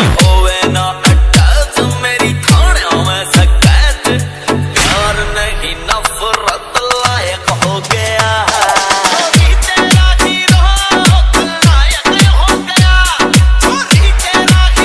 Oh